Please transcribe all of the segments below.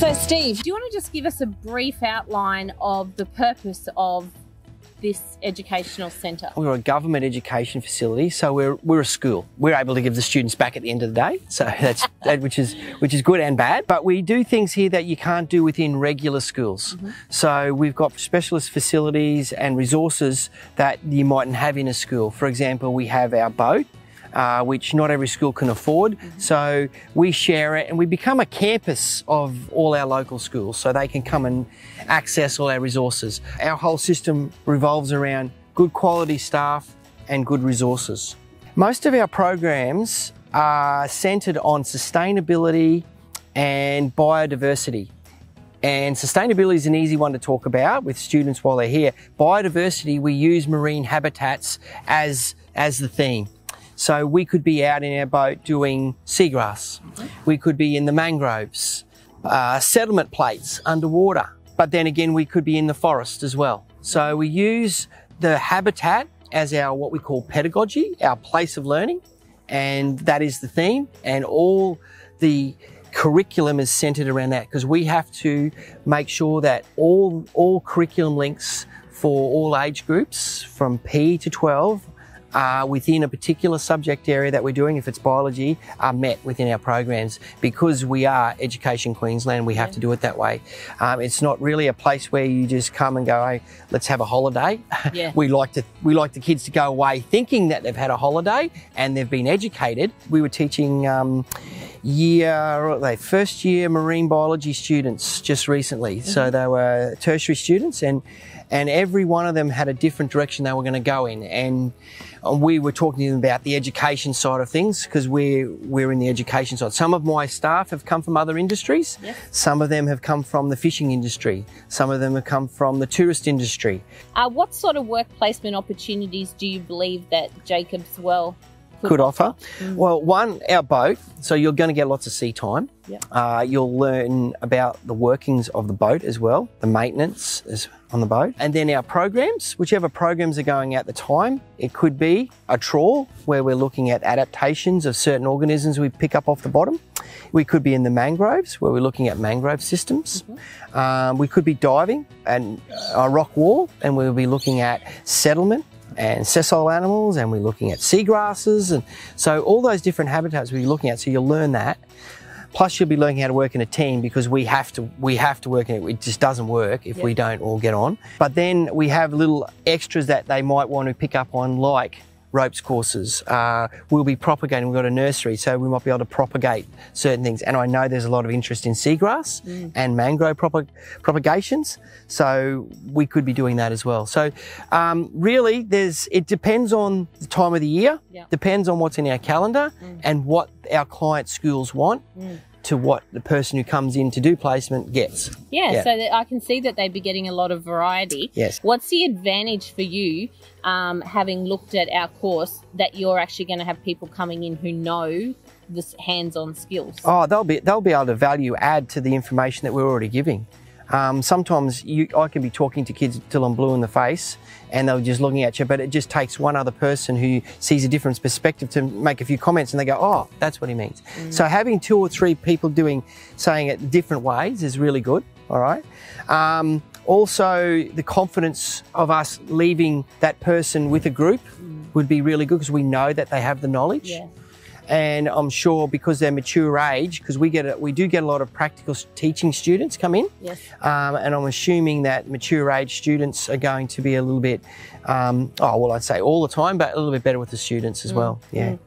So, Steve, do you want to just give us a brief outline of the purpose of this educational centre? We're a government education facility, so we're we're a school. We're able to give the students back at the end of the day, so that's that, which is which is good and bad. But we do things here that you can't do within regular schools. Mm-hmm. So we've got specialist facilities and resources that you mightn't have in a school. For example, we have our boat uh, which not every school can afford. Mm-hmm. So we share it and we become a campus of all our local schools so they can come and access all our resources. Our whole system revolves around good quality staff and good resources. Most of our programs are centred on sustainability and biodiversity. And sustainability is an easy one to talk about with students while they're here. Biodiversity, we use marine habitats as, as the theme. So we could be out in our boat doing seagrass. We could be in the mangroves, uh, settlement plates underwater. But then again, we could be in the forest as well. So we use the habitat as our what we call pedagogy, our place of learning, and that is the theme. And all the curriculum is centered around that because we have to make sure that all all curriculum links for all age groups from P to 12 uh, within a particular subject area that we're doing, if it's biology, are met within our programs. Because we are Education Queensland, we have to do it that way. Um, it's not really a place where you just come and go, hey, let's have a holiday. Yeah. we like to we like the kids to go away thinking that they've had a holiday and they've been educated. We were teaching. Um, year, they first year marine biology students just recently. Mm-hmm. So they were tertiary students, and and every one of them had a different direction they were going to go in. And we were talking to them about the education side of things because we're we're in the education side. Some of my staff have come from other industries. Yes. Some of them have come from the fishing industry. Some of them have come from the tourist industry. Uh, what sort of work placement opportunities do you believe that Jacob's Well could, offer. Mm. Well, one, our boat, so you're going to get lots of sea time. Yep. Uh, you'll learn about the workings of the boat as well, the maintenance is on the boat. And then our programs, whichever programs are going at the time, it could be a trawl where we're looking at adaptations of certain organisms we pick up off the bottom. We could be in the mangroves where we're looking at mangrove systems. Mm-hmm. Um, we could be diving and a rock wall and we'll be looking at settlement and sessile animals and we're looking at seagrasses and so all those different habitats we're looking at so you'll learn that. Plus you'll be learning how to work in a team because we have to we have to work in it. It just doesn't work if yep. we don't all get on. But then we have little extras that they might want to pick up on like ropes courses. Uh, we'll be propagating. We've got a nursery, so we might be able to propagate certain things. And I know there's a lot of interest in seagrass mm. and mangrove propag- propagations, so we could be doing that as well. So um, really, there's it depends on the time of the year, yeah. depends on what's in our calendar mm. and what our client schools want. Mm to what the person who comes in to do placement gets. Yeah, yeah. so I can see that they'd be getting a lot of variety. Yes. What's the advantage for you, um, having looked at our course, that you're actually going to have people coming in who know this hands-on skills? Oh, they'll be they'll be able to value add to the information that we're already giving. Um, sometimes you, I can be talking to kids till I'm blue in the face and they're just looking at you, but it just takes one other person who sees a different perspective to make a few comments and they go, oh, that's what he means. Mm. So having two or three people doing, saying it different ways is really good, all right? Um, also, the confidence of us leaving that person with a group mm. would be really good because we know that they have the knowledge. Yeah and I'm sure because they're mature age, because we get a, we do get a lot of practical teaching students come in, yes. Um, and I'm assuming that mature age students are going to be a little bit, um, oh well, I'd say all the time, but a little bit better with the students as mm. well. Yeah. Mm.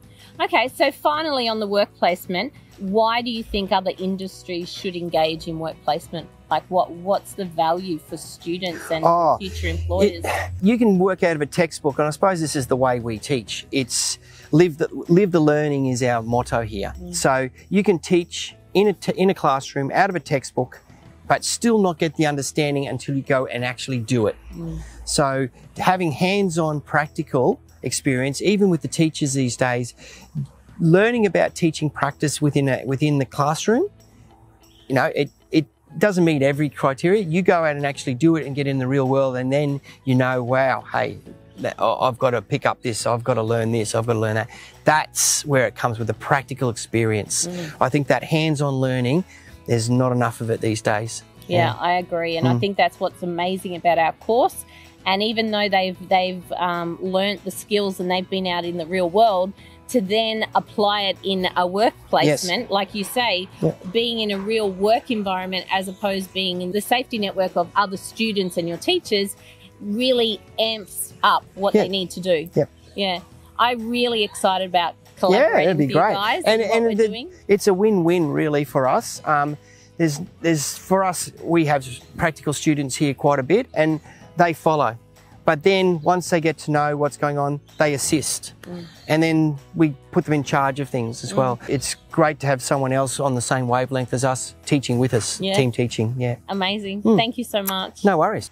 Okay, so finally on the work placement, why do you think other industries should engage in work placement? Like what what's the value for students and oh, future employers? It, you can work out of a textbook, and I suppose this is the way we teach. It's live the, live the learning is our motto here. Mm. So you can teach in a, t- in a classroom out of a textbook, but still not get the understanding until you go and actually do it. Mm. So having hands-on practical experience, even with the teachers these days, learning about teaching practice within a, within the classroom, you know, it, it doesn't meet every criteria. You go out and actually do it and get in the real world, and then you know, wow, hey, I've got to pick up this, I've got to learn this, I've got to learn that. That's where it comes with the practical experience. Mm. I think that hands on learning there's not enough of it these days. Yeah, I agree, and I think that's what's amazing about our course. And even though they've they've um, learnt the skills and they've been out in the real world, to then apply it in a work placement, like you say, being in a real work environment as opposed being in the safety network of other students and your teachers, really amps up what Yeah. they need to do. Yep. Yeah, I'm really excited about Yeah, collaborating that'd be with great. you guys and, what we're the- doing. it's a win-win really for us. Um, there's, there's for us, we have practical students here quite a bit, and they follow. But then once they get to know what's going on, they assist, Mm. and then we put them in charge of things as well. It's great to have someone else on the same wavelength as us teaching with us, Yeah. team teaching. Yeah, Amazing. Hmm. Thank you so much. no worries.